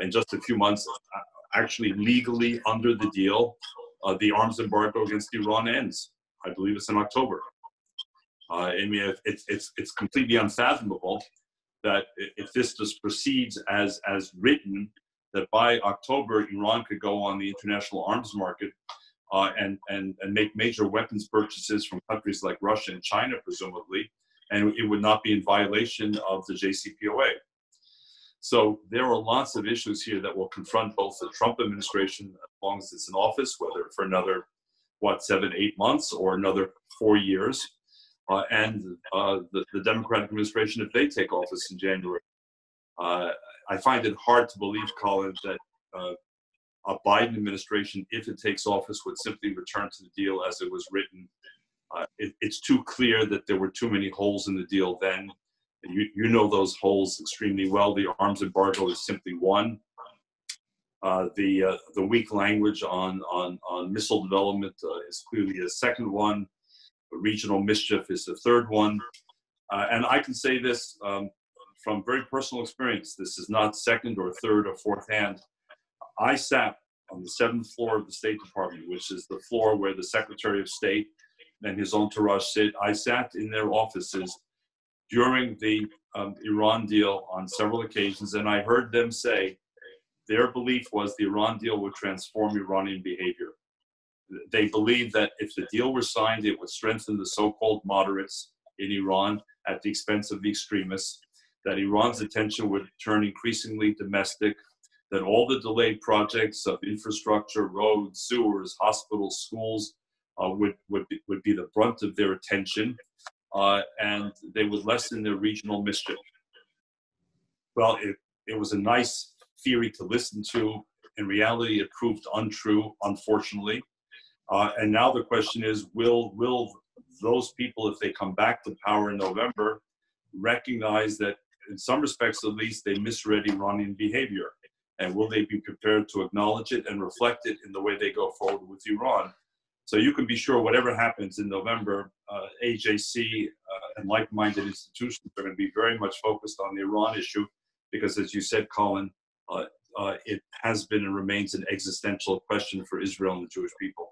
in just a few months, uh, actually legally under the deal, uh, the arms embargo against Iran ends. I believe it's in October. Uh, I mean, it's, it's, it's completely unfathomable that if this just proceeds as, as written, that by October, Iran could go on the international arms market uh, and, and, and make major weapons purchases from countries like Russia and China, presumably, and it would not be in violation of the JCPOA. So there are lots of issues here that will confront both the Trump administration, as long as it's in office, whether for another, what, seven, eight months or another four years, uh, and uh, the, the, Democratic administration if they take office in January. Uh, I find it hard to believe, Colin, that uh, a Biden administration, if it takes office, would simply return to the deal as it was written. Uh, it, it's too clear that there were too many holes in the deal then. You, you know those holes extremely well. The arms embargo is simply one. Uh, the uh, the weak language on on on missile development uh, is clearly a second one. Regional mischief is the third one. Uh, and I can say this um, from very personal experience. This is not second or third or fourth hand. I sat on the seventh floor of the State Department, which is the floor where the Secretary of State and his entourage sit. I sat in their offices during the um, Iran deal on several occasions, and I heard them say their belief was the Iran deal would transform Iranian behavior. They believed that if the deal were signed, it would strengthen the so called moderates in Iran at the expense of the extremists, that Iran's attention would turn increasingly domestic, that all the delayed projects of infrastructure, roads, sewers, hospitals, schools uh, would, would, be, would be the brunt of their attention, uh, and they would lessen their regional mischief. Well, it, it was a nice theory to listen to. In reality, it proved untrue, unfortunately. Uh, and now the question is, will, will those people, if they come back to power in November, recognize that in some respects at least, they misread Iranian behavior? And will they be prepared to acknowledge it and reflect it in the way they go forward with Iran? So you can be sure whatever happens in November, uh, AJC uh, and like-minded institutions are going to be very much focused on the Iran issue because, as you said, Colin, uh, uh, it has been and remains an existential question for Israel and the Jewish people.